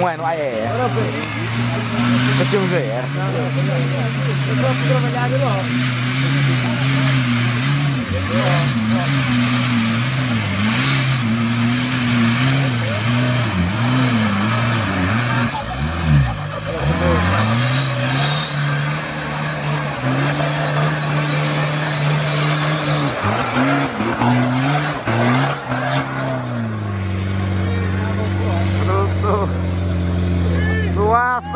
Não é, não é? É. Deixa-me ver. Eu vou trabalhar de logo.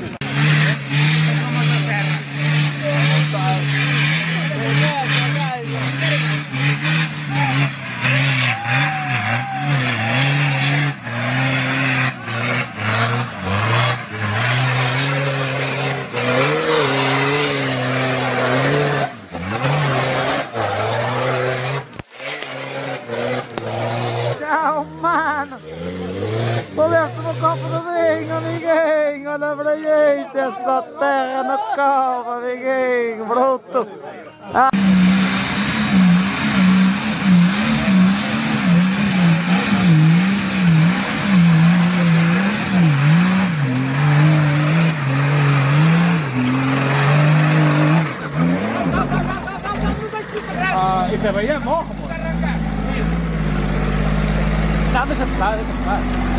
eu Saya.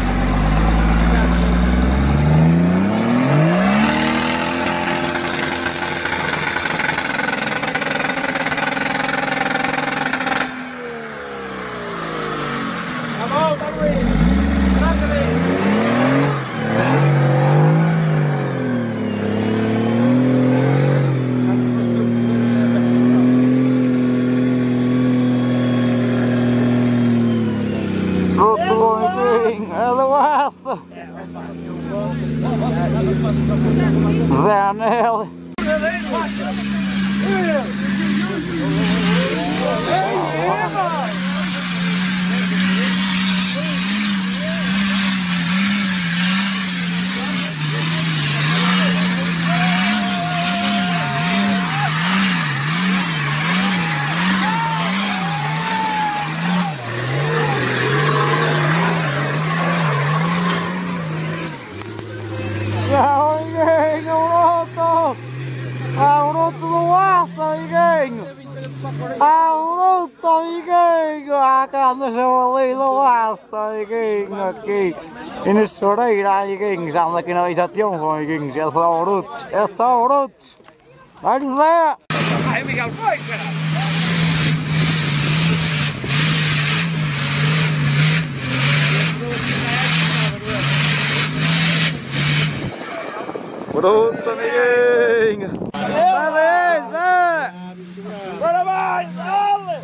E na choreira, amiguinho. Já anda aqui na já triunfo, amiguinho. É só o bruto. É só o bruto. Vai, José. Ai, Miguel, foi, caralho. Bruto, amiguinho. Vai daí, Zé. Parabéns, dale!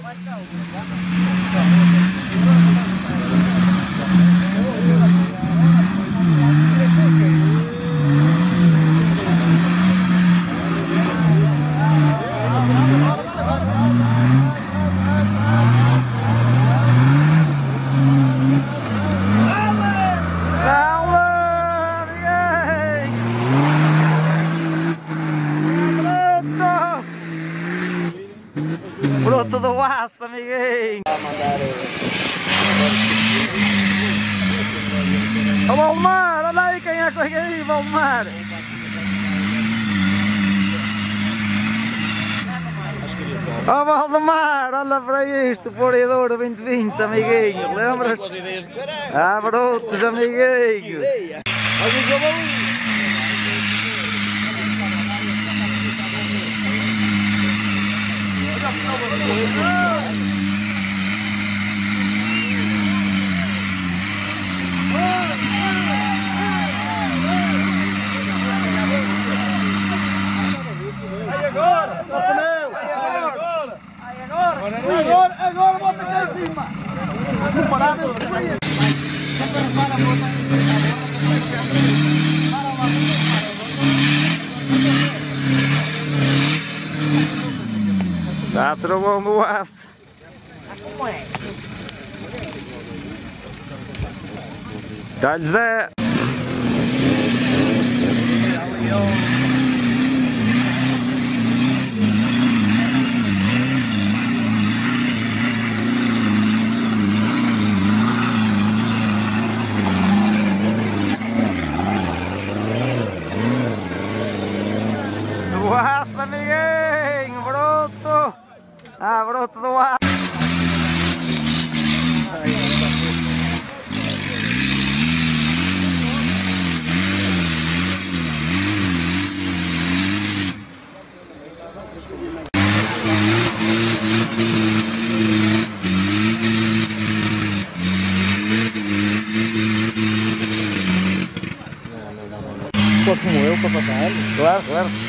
Tchau, amiguinho. Bruto. Bruto do aço, amiguinho. Ô Valmar, olha aí quem é que vem Valmar. Ó Valdemar, olha para isto, Poridor 2020, amiguinho, lembras-te? Ah, brutos, amiguinho. Ai agora! Ai agora! Ai agora! agora bota cá em cima. Tá trovando aço. Dá-lhe Zé. Aço, amiguinho, broto. Ah, broto do aço. Pô, como eu, papagaio. Claro, claro.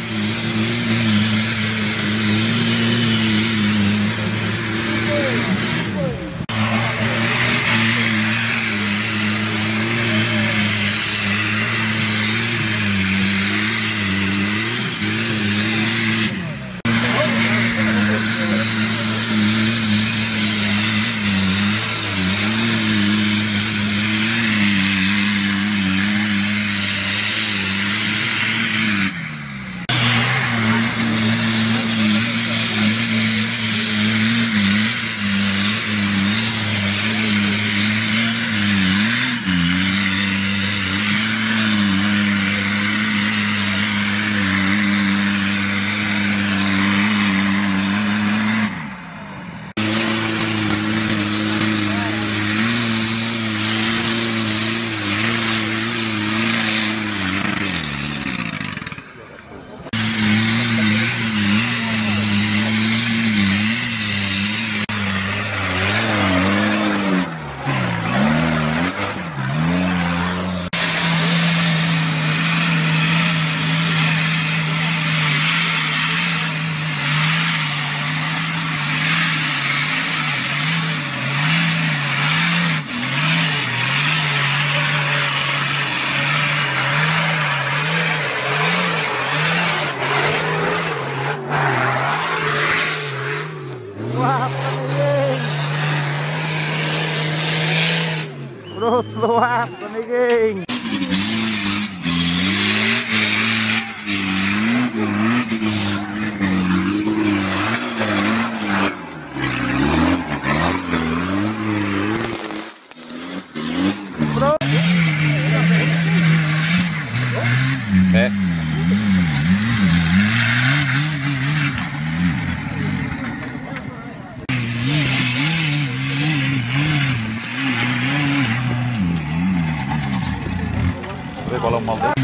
పొలం అవుతుంది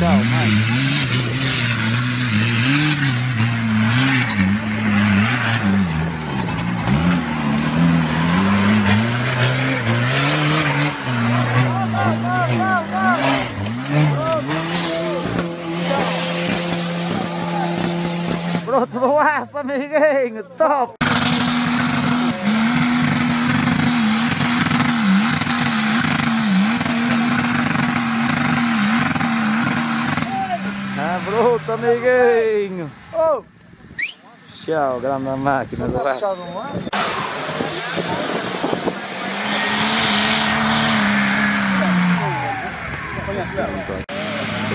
Tchau, mãe. Amiguinho. Top. Ah, bruto, amiguinho. Oh. Tchau, grande máquina do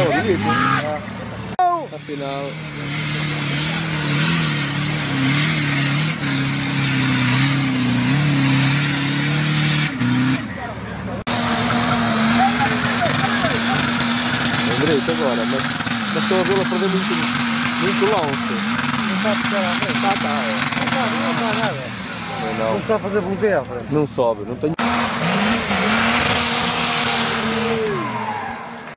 aço. Ainda dá? Afinal. direito agora, mas, mas estou a vê-lo a perder muito, muito longe. Não está a puxar à frente. Não está, não está nada. Não, Não está a fazer bloqueio à frente. não sobe, não tenho.